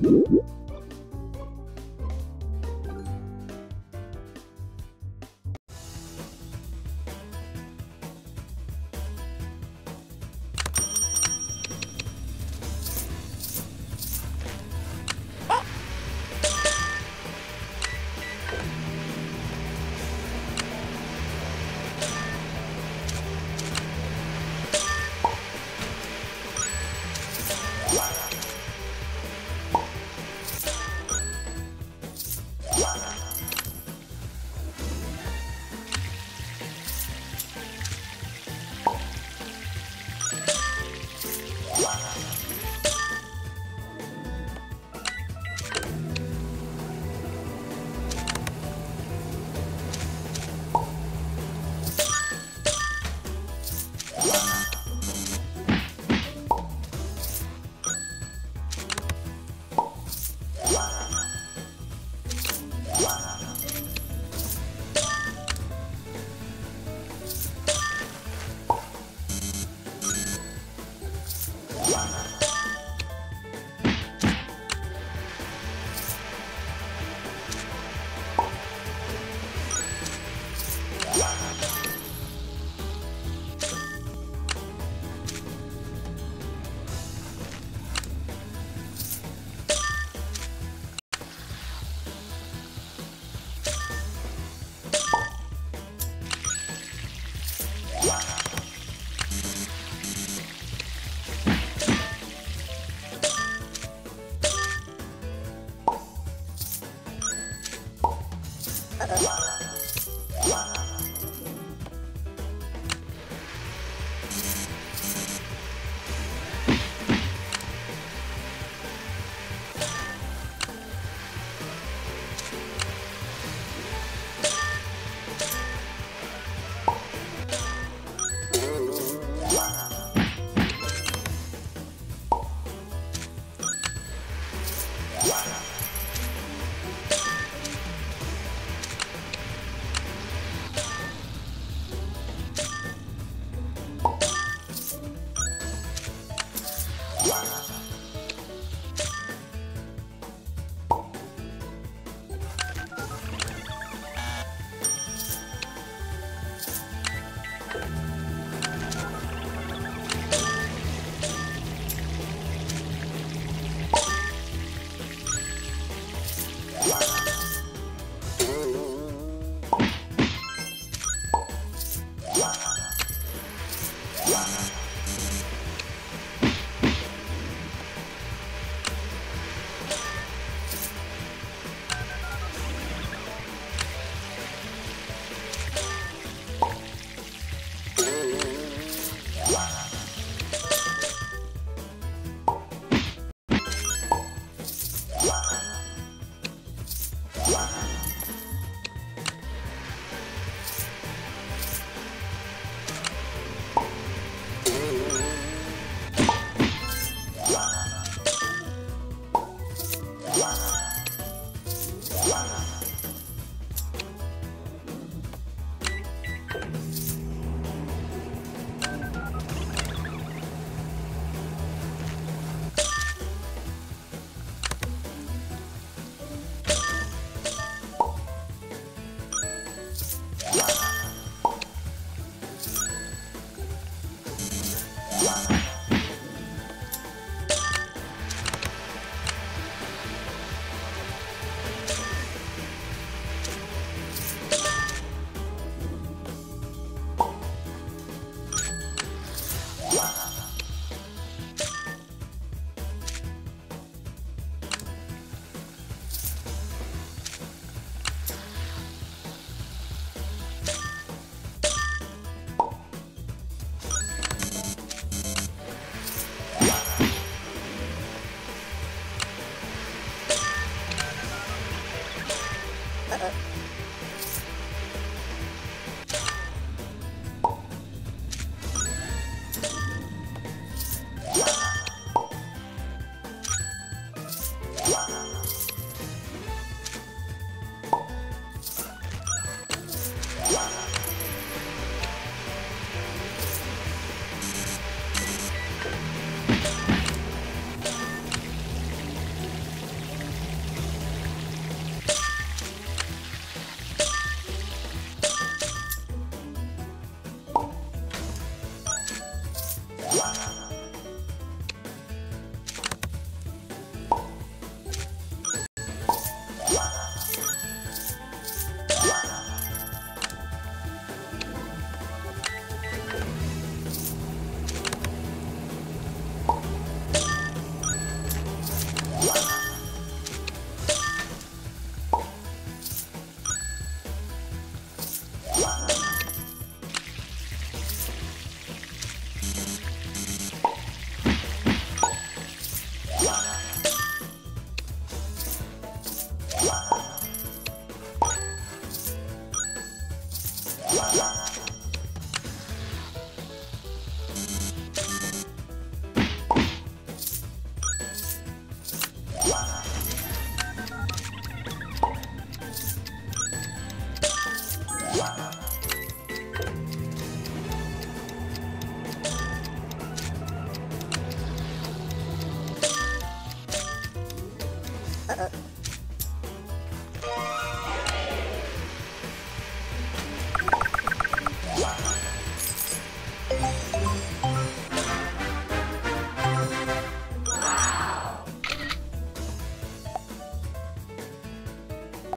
Yeah.